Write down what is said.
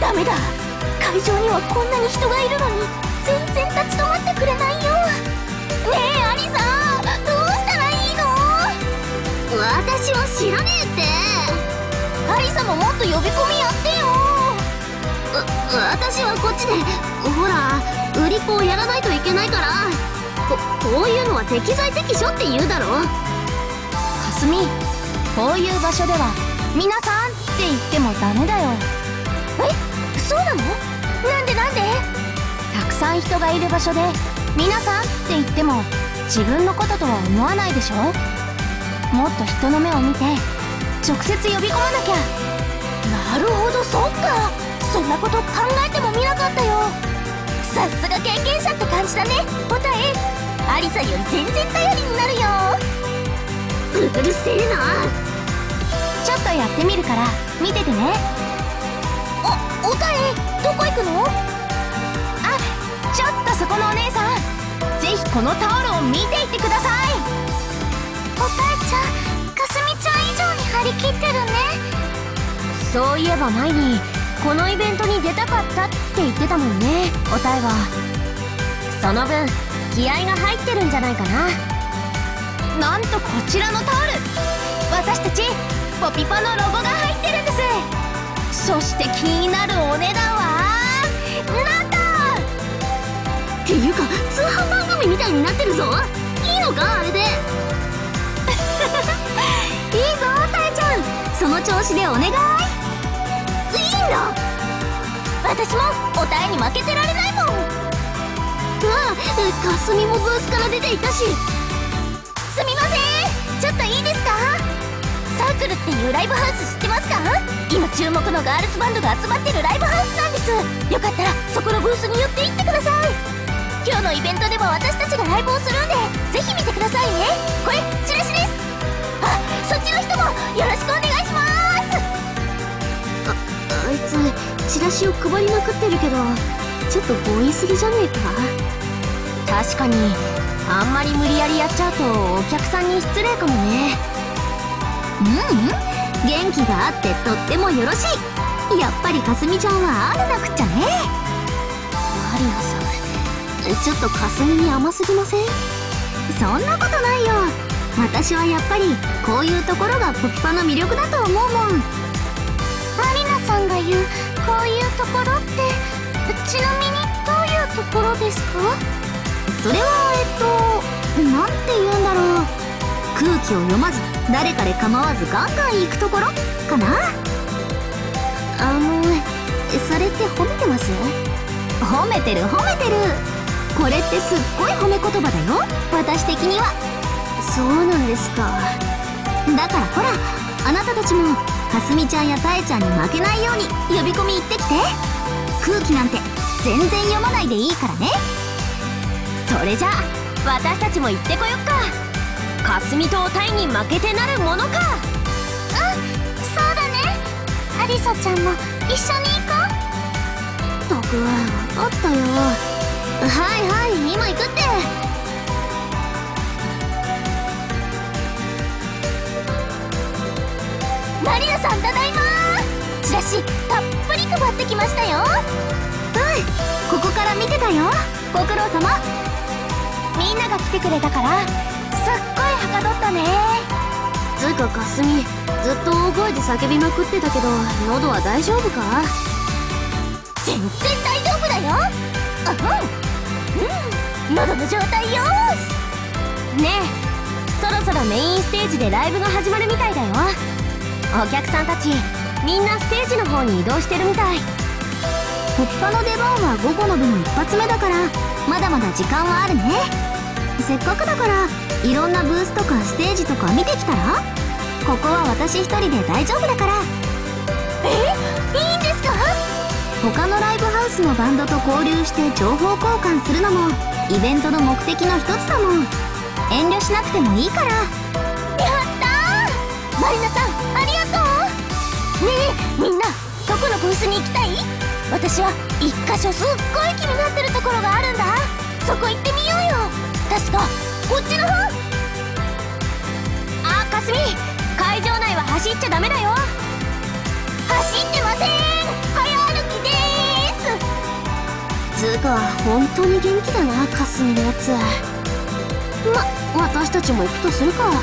ダメだ。会場にはこんなに人がいるのに全然立ち止まってくれないよ。ねえアリさんどうしたらいいの？私は知らねえって。アリさももっと呼び込みやってよ。私はこっちでほら売り子をやらないといけないから。ここういうのは適材適所って言うだろ。かすみこういう場所では皆さんって言ってもダメだよ。え？そうなの？なんでなんで？たくさん人がいる場所で皆さんって言っても自分のこととは思わないでしょ？もっと人の目を見て直接呼び込まなきゃ。なるほどそっか。そんなこと考えてもみなかったよ。さすが経験者って感じだね。おたえ。アリサより全然頼りになるよ。うるせえな。とやってみるから。見ててね。おおたえどこ行くの？あちょっとそこのお姉さん。ぜひこのタオルを見ていってください。おたえちゃんかすみちゃん以上に張り切ってるね。そういえば前にこのイベントに出たかったって言ってたもんね。おたえは。その分気合が入ってるんじゃないかな。なんとこちらのタオル。私たちポピパのロゴが入ってるんです。そして気になるお値段はなんと！っていうか通販番組みたいになってるぞ。いいのかあれで。いいぞたえちゃん。その調子でお願い。いいんだ。私もおたえに負けてられないもん。うわかすみもブースから出ていたし。すみませんクルっていうライブハウス知ってますか今注目のガールズバンドが集まってるライブハウスなんですよかったらそこのブースに寄って行ってください今日のイベントでも私たちがライブをするんでぜひ見てくださいねこれチラシですあそっちの人もよろしくお願いしますああいつチラシを配りまくってるけどちょっと強引すぎじゃねえか？確かにあんまり無理やりやっちゃうとお客さんに失礼かもね。うんうん。元気があってとってもよろしい。やっぱりかすみちゃんはあるなくっちゃね。マリナさんちょっとかすみに甘すぎません？そんなことないよ。私はやっぱりこういうところがポピパの魅力だと思うもん。マリナさんが言うこういうところってちなみにどういうところですか？それは空気を読まず誰かで構わずガンガン行くところ？かな？あのそれって褒めてます褒めてる褒めてる。これってすっごい褒め言葉だよ。私的には。そうなんですか。だからほらあなたたちもかすみちゃんやたえちゃんに負けないように呼び込み行ってきて。空気なんて全然読まないでいいからね。それじゃあ私たちも行ってこよっかかすみとタイに負けてなるものか。うんそうだね。アリサちゃんも一緒に行こう。ったく分かったよ。はいはい今行くって。マリナさんただいまチラシたっぷり配ってきましたよ。うんここから見てたよ。ご苦労様。みんなが来てくれたからすっごいはかどったね。つうかかすみずっと大声で叫びまくってたけど喉は大丈夫か？全然大丈夫だよ。あうんうん。喉の状態よし。ねえそろそろメインステージでライブが始まるみたいだよ。お客さんたちみんなステージの方に移動してるみたい。ポピパの出番は午後の部の一発目だからまだまだ時間はあるね。せっかくだからいろんなブースとかステージとか見てきたら？ここは私一人で大丈夫だから。え？いいんですか？他のライブハウスのバンドと交流して情報交換するのもイベントの目的の一つだもん。遠慮しなくてもいいから。やったー！マリナさんありがとう！ねえみんなどこのブースに行きたい？私は一箇所すっごい気になってるところがあるんだ。そこ行ってみようよっちの方あかすみ。会場内は走っちゃダメだよ。走ってません。早歩きです。つうか本当に元気だなかすみのやつ。ま私たちも行くとするか。うん。